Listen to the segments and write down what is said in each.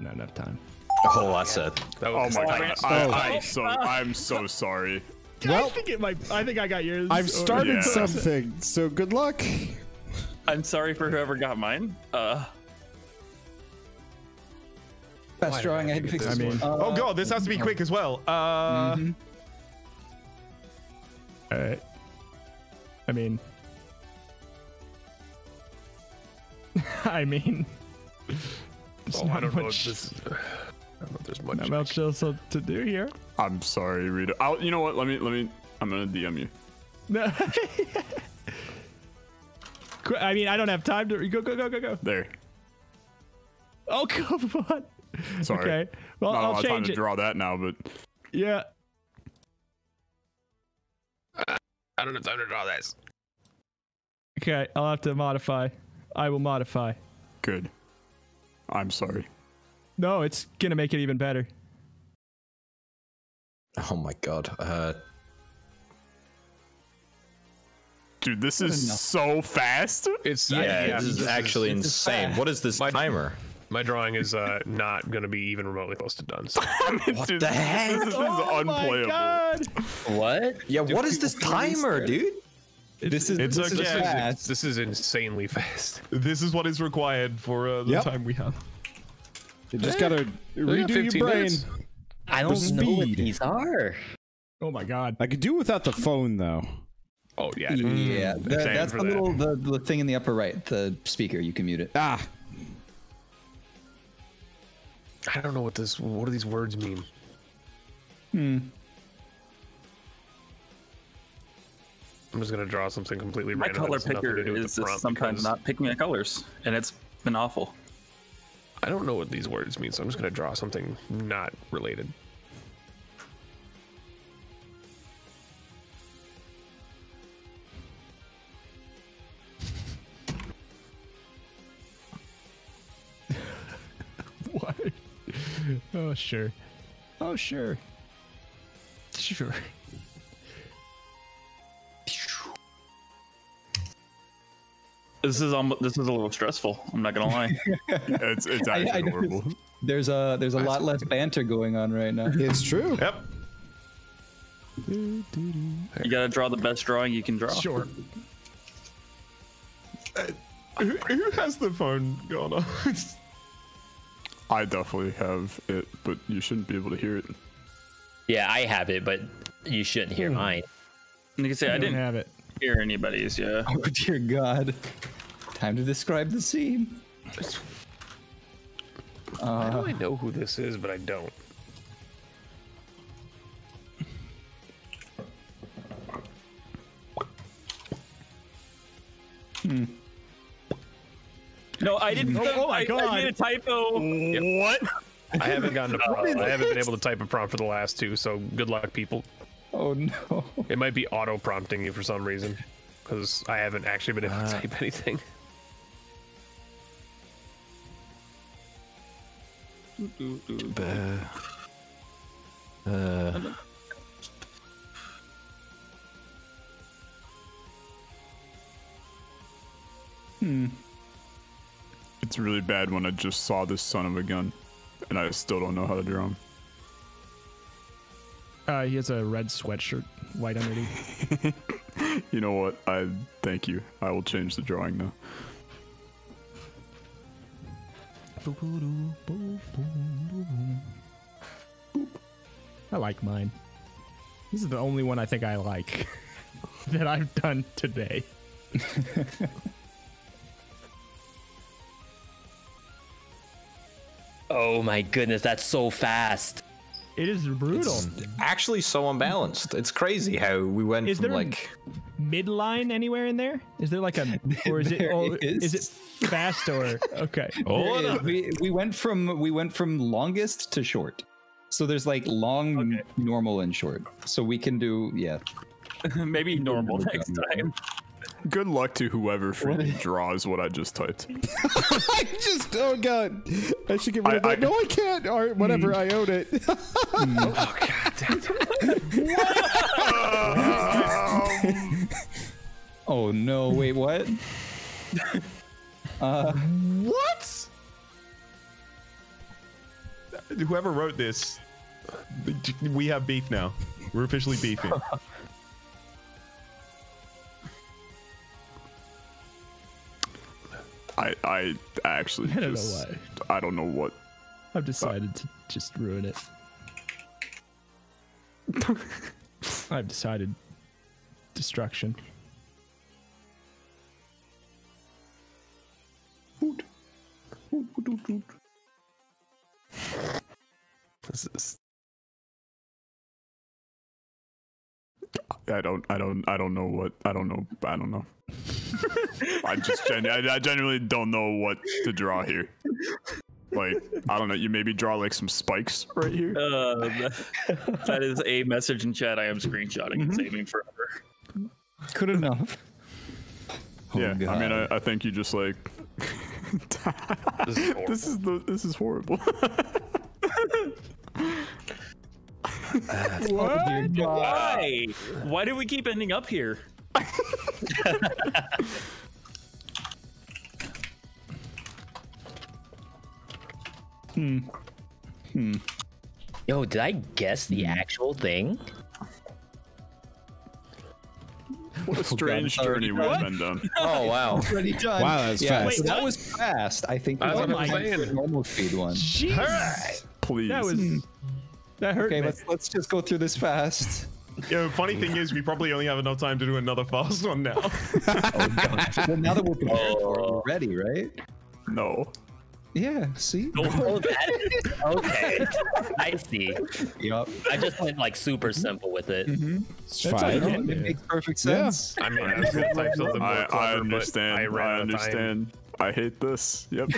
not enough time. Oh, that's it. That Oh was my god. I, Oh. I'm so I'm so sorry. I think it might. I think I got yours. I've started yeah. something, so good luck. I'm sorry for whoever got mine. Uh, Best drawing I had to fix. I mean, oh god, this has to be quick as well. Uh, Mhm. all right. I mean, I mean, there's oh, I not don't know. If much, this. I don't know if there's much. not much else to do here. I'm sorry, Rita. I'll, you know what? Let me let me. I'm gonna DM you. No. I mean, I don't have time to go, go, go, go, go. There. Oh, come on. Sorry. Okay. Well, Not a lot I'll of time change to draw that now, but Yeah. I don't have time to draw this. Okay. I'll have to modify. I will modify. good. I'm sorry. No, it's gonna make it even better. Oh my god. Uh, Dude, this is so fast. It's yeah, yeah. this is actually insane. What is this My- timer? My drawing is uh, not going to be even remotely close to done. So. What Dude, the this- heck? This is Oh unplayable. my god. what? Yeah, what is this timer, dude? This is It's this is fast. This is insanely fast. This is what is required for uh, the Yep. time we have. You just gotta redo your 15 brain. minutes. I don't don't know know what what these are. Oh my god. I could do without the phone though. Oh yeah. Yeah, Mm, that- same that's for the that. little the, the thing in the upper right, the speaker. You can mute it. Ah, I don't know what this. What do these words mean? Hmm. I'm just gonna draw something completely My random. color that picker to do is just sometimes because not picking the colors, and it's been awful. I don't know what these words mean, so I'm just gonna draw something not related. What? Oh sure. Oh sure. Sure. This is almost, this is a little stressful. I'm not gonna lie. It's it's actually I know. horrible. There's a there's a lot less banter going on right now. it's true. Yep. you gotta draw the best drawing you can draw. Sure. Uh, who, who has the phone going on? I definitely have it, but you shouldn't be able to hear it. Yeah, I have it, but you shouldn't hear hmm. mine. You can say I I didn't didn't have it. hear anybody's. Yeah. Oh dear God! Time to describe the scene. How do I know who this is, but I don't? No, I didn't. Oh, oh my I, I made a typo. What? I haven't gotten a prompt. I haven't been able to type a prompt for the last two, so good luck, people. Oh no! It might be auto prompting you for some reason, because I haven't actually been able to Uh. type anything. Uh, It's really bad when I just saw this son of a gun, and I still don't know how to draw him. Uh, he has a red sweatshirt, white underneath. You know what? I thank you. I will change the drawing now. I like mine. This is the only one I think I like that I've done today. Oh my goodness, that's so fast. It is brutal. it's actually so unbalanced. It's crazy how we went Is from there- like Midline anywhere in there? Is there like a, or is it, There oh, is. is. it fast or okay? Oh, we we went from we went from longest to short. So there's like long, normal, and short. So we can do yeah. Maybe normal Good next job. time. Good luck to whoever draws what I just typed. I just oh god, I should get rid of I- that. I- no, I can't. All right, whatever. Hmm. I own it. Oh no! Wait, what? uh, what? whoever wrote this, we have beef now. We're officially beefing. I I actually I don't know just why. I don't know what. I've decided to just ruin it. I've decided destruction. This is I don't I don't I don't know what I don't know I don't know. I just gen- I, I genuinely don't know what to draw here. Like I don't know. You maybe draw like some spikes right here. Uh, that- that is a message in chat I am screenshotting and saving forever. Good enough. Oh, yeah. I mean I, I think you just like. This is horrible. this is the this is horrible. Why? Why do we keep ending up here? Hmm. Hmm. Yo, did I guess the actual thing? What a oh, strange journey we've been done. Oh wow. Already done. Wow, that was yeah, fast. so that was fast. I think That's we what I'm back to saying. normal speed one. Jeez. Please. That was hmm. that hurt Okay, me. let's let's just go through this fast. Yo, funny thing is, we probably only have enough time to do another fast one now. Oh, well, now that we're prepared we're oh. ready, right? no. Yeah. See. Oh, oh, that, okay. I see. Yup. I just went like super mm-hmm. simple with it. Mm-hmm. It's That's fine. okay. It makes perfect Yeah. sense. I mean, I was gonna something I, clever, I understand. I I, ran out of time. understand. I hate this. Yep.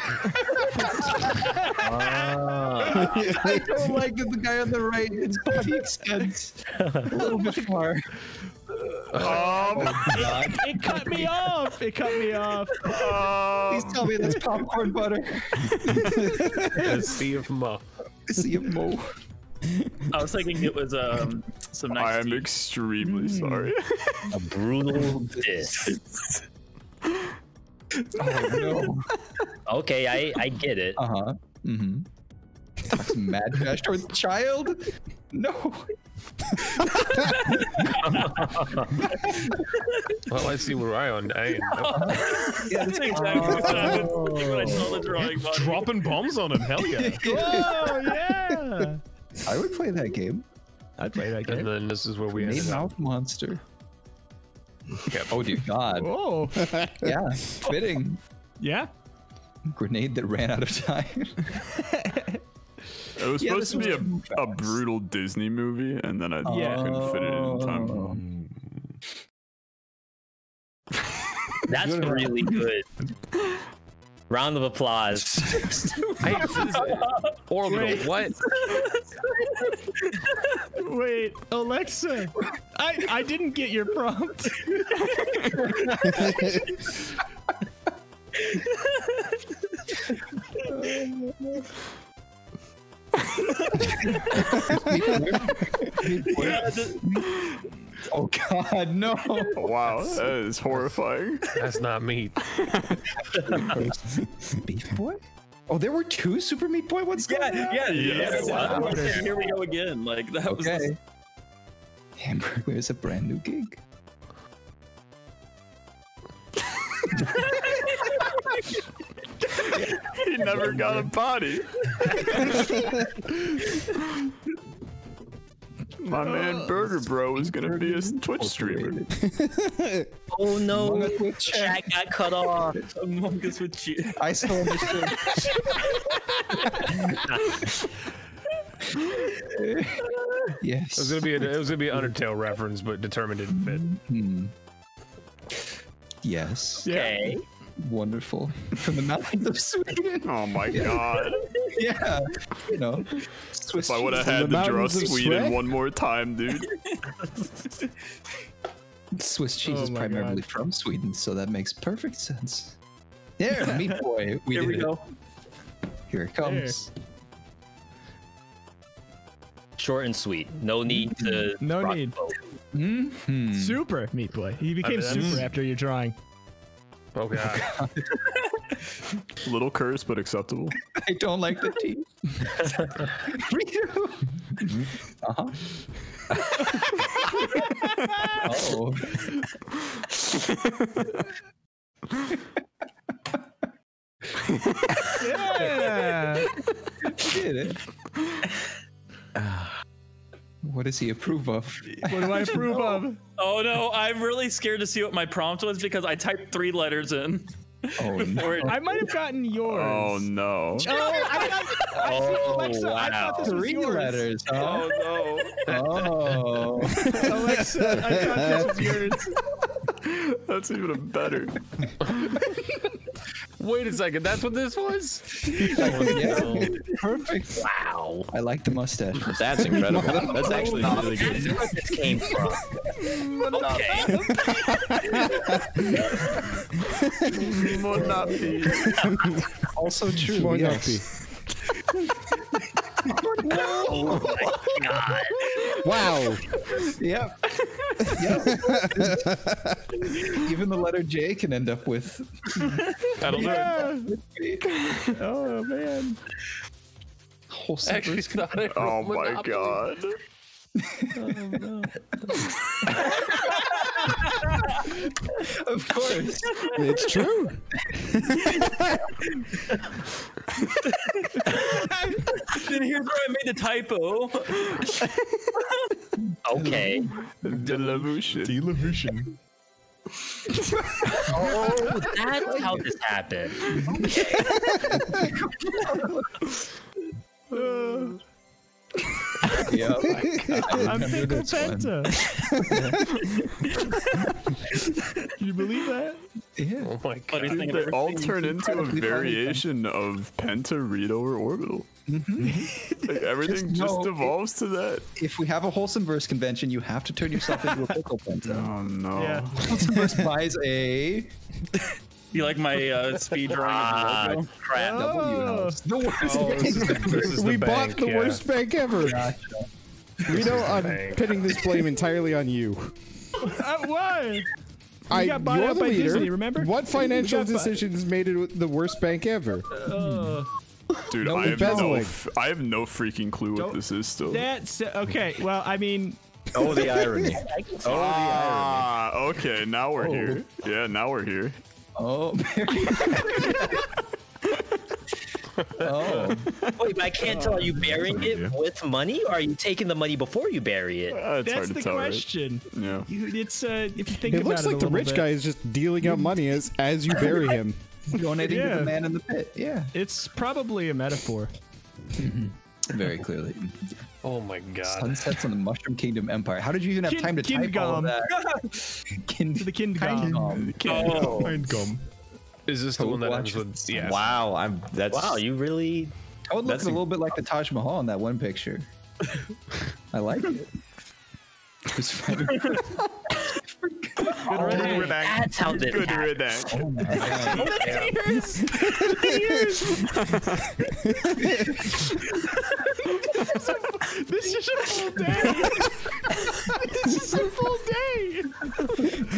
Ah. I don't like the guy on the right. His body extends a little bit far. Um, God. it cut me off. It cut me off. Please tell me that's popcorn butter. A sea of muff. See it mo. I was thinking it was um some nice. I am tea. extremely sorry. A brutal diss. Oh no. Okay, I I get it. Uh huh. Mm-hmm. Talks mad trash towards the child. No. Well, I see where I on. I Yeah, That's exactly what I was when I saw the drawing. buddy. Dropping bombs on him, hell yeah. Oh yeah. I would play that game. I'd play that game. and then this is where we Grenade ended up. mouth monster. Oh dear God. Oh Yeah, fitting. yeah. Grenade that ran out of time. It was Yeah, supposed this to be a, a brutal Disney movie, and then I Yeah. couldn't fit it in Oh. time. That's really good. Round of applause. Hey, this orbital. Wait. What? Wait, Alexa. I I didn't get your prompt. oh God, no. Wow, that is horrifying. That's not meat. Beef boy? Oh, there were two Super Meat Boy ones. Yeah, going yeah, yeah. Wow. wow. Here we go again. Like that was. Okay. Hamburger is a brand new gig. He never got a body. My man Burger Bro is gonna be a Twitch streamer. Oh no, Among Us chat got cut off. Among Us with cheese. I still understood. yes. It was gonna be a, it was gonna be an Undertale reference, but determined didn't fit. Hmm. Yes. Okay. Wonderful. From the mountains of Sweden. Oh my god. Yeah. You know. Swiss If I would have had to draw Sweden Sweden? one more time, dude. Swiss cheese Oh is primarily God. from Sweden, so that makes perfect sense. There, meat boy. We Here did we it. go. Here it comes. Short and sweet. No need to. No need. Mm-hmm. Super meat boy. He became mean, super after your drawing. Oh god. Little curse, but acceptable. I don't like the teeth. uh-huh. oh. Yeah. Did it. What does he approve of? what do I approve of? Oh no, I'm really scared to see what my prompt was because I typed three letters in. Oh, no. I might have gotten yours. Oh no. Oh, I got, I Oh, Alexa, I thought this was Three yours. letters. Oh no. Oh. Alexa, I thought this was yours. That's even better. Wait a second. That's what this was. yeah. Perfect. Wow. I like the mustache. That's incredible. That's actually really That's good. where this came from. Okay. Would not be. Also true. More yes. Oh my god. Wow. Yep. Yep. Even the letter J can end up with. That'll do it. Yeah. Oh man. Wholesome Actually, verse. thought I Oh rolled my Monopoly. god. Oh, Of course. It's true. Then here's where I made the typo. Okay. Delavution. Television. Oh, that's how this happened. Yep. Uh, I'm remember Pickle this. Penta. Can you believe that? Yeah. Oh my Funny god. thing I've They all turn into a variation of penta, Rito, or orbital. Mm-hmm. like everything Just just know- evolves to that. If we have a Wholesomeverse convention, you have to turn yourself into a pickle penta. Oh no. Yeah. Wholesomeverse buys a You like my uh, speed drawing Ah, of the logo? crap. W Oh. house. The worst. Oh, this is, this is we the bought bank, the yeah. worst bank ever. We know I'm bank. pinning this blame entirely on you. Uh, why? I, got bought you're the by leader. Disney, remember? What financial decisions made it the worst bank ever? Uh, Dude, No I have no, embezzling. f- I have no freaking clue what Don't- this is still. that's okay. Well, I mean, Oh, the irony. Oh, Ah, okay, now we're here. Yeah, now we're here. Oh. oh. Wait, but I can't tell. Are you burying it with money, or are you taking the money before you bury it? Uh, it's that's hard to the tell, right? question. Yeah. You, it's uh, if you think It about looks it like a the rich bit, guy is just dealing out money as as you bury him. Donating to the man in the pit. Yeah. It's probably a metaphor. Very clearly. Oh my god. Sunsets on the Mushroom Kingdom Empire. How did you even have Kin- time to type all of Kingdom. that? Kin- The Kingdom. Kingdom. Oh, gum. Is this the one that ends Toad with yeah? Wow, I'm. That's Wow, you really. I would look That's a a- little bit like the Taj Mahal in that one picture. I like it. Just find- Oh, that's how this Good happened. riddance. oh my God. This is a full day. this is a full day.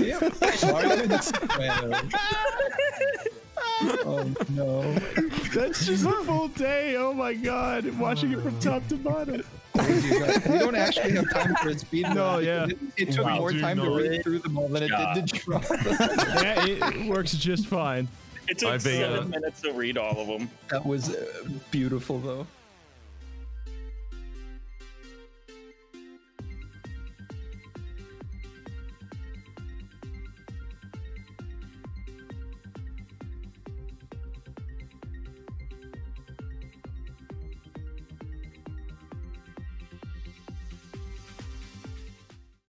Yep. Martin's- oh no. That's just a full day. Oh my god. Watching it from top to bottom. we don't actually have time for a speed run. No, yeah. It, it took Wow. more Do time to read through them all than it did to draw. Yeah, it, it works just fine. it took I think, seven uh, minutes to read all of them. That was uh, beautiful, though.